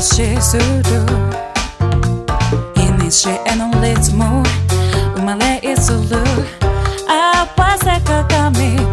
that she should do. Initiate and only to move. Umale is a look. I pass a kakamik.